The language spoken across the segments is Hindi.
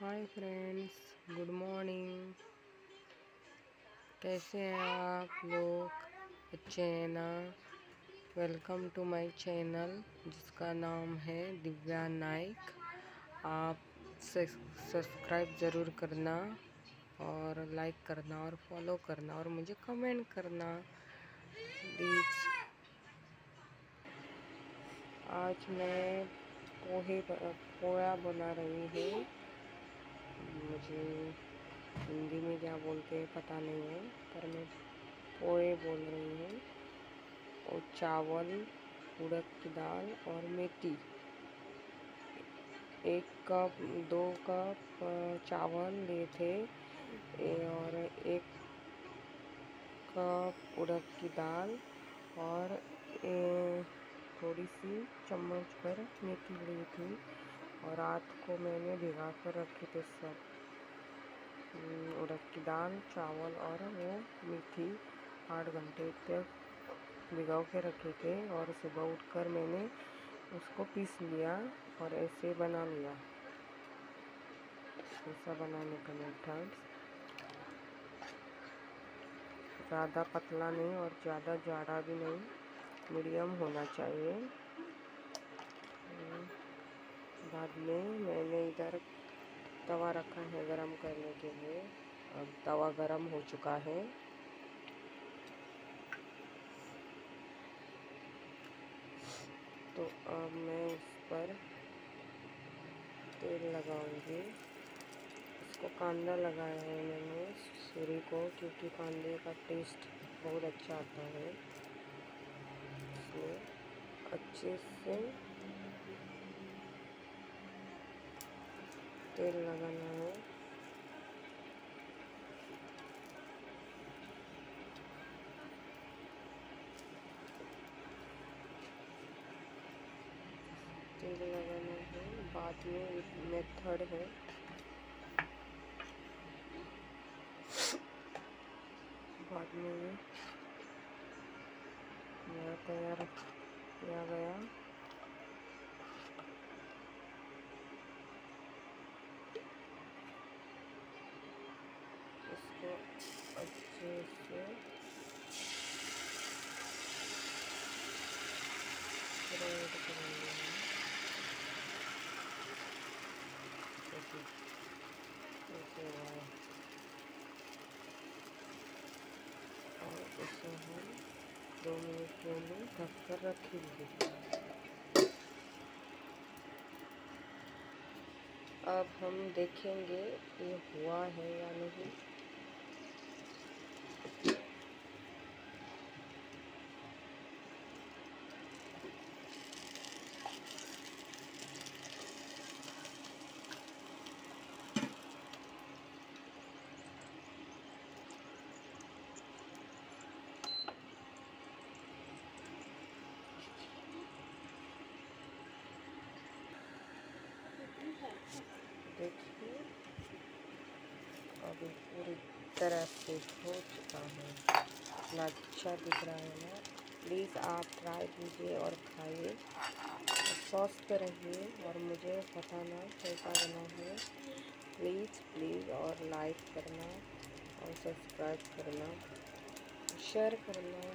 हाय फ्रेंड्स गुड मॉर्निंग कैसे हैं आप लोग? अच्छे हैं ना? वेलकम टू माय चैनल जिसका नाम है दिव्या नाइक आप सब्सक्राइब ज़रूर करना और लाइक करना और फॉलो करना और मुझे कमेंट करना। प्लीज़ आज मैं पोहे पोया बना रही हूँ। मुझे हिंदी में क्या बोलते हैं पता नहीं है, पर मैं पोए बोल रही हूँ। और चावल, उड़द की दाल और मेथी। एक कप, दो कप चावल लिए थे। और एक कप उड़द की दाल और थोड़ी सी चम्मच पर मेथी ली थी। और रात को मैंने भिगा कर रखे थे सब। हम्म, उड़द की दाल चावल और वो मीठी आठ घंटे तक भिगा के रखे थे और सुबह उठकर मैंने उसको पीस लिया और ऐसे बना लिया। ऐसा बनाने का मेथड ज़्यादा पतला नहीं और ज़्यादा जाड़ा भी नहीं मीडियम होना चाहिए। बाद में मैंने इधर तवा रखा है गरम करने के लिए। अब तवा गरम हो चुका है। तो अब मैं उस पर तेल लगाऊँगी। इसको कांदा लगाया है मैंने सूरी को, क्योंकि कांदे का टेस्ट बहुत अच्छा आता है। इसमें अच्छे से तेल लगाना है। तेल लगाना है। बाद में एक मेथड है। बाद में ये तैयार किया गया। इसको अच्छे से और इसे हम दो मिनट के लिए ढक कर रखेंगे अब हम देखेंगे ये हुआ है या नहीं। अभी पूरी तरह से हो चुका है। इतना अच्छा दिख रहा है ना? प्लीज़ आप ट्राई कीजिए और खाइए। स्वस्थ रहिए और मुझे बताना कैसा बना है। प्लीज़ प्लीज़ और लाइक करना और सब्सक्राइब करना। शेयर करना।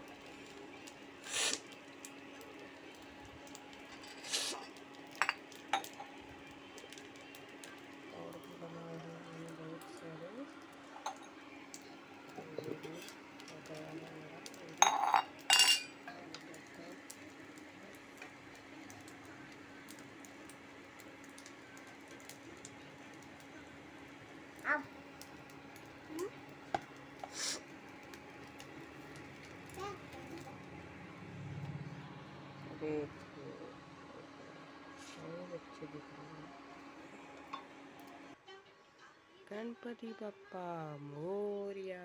बच्चे दिख रहे हैं गणपति बप्पा मोरिया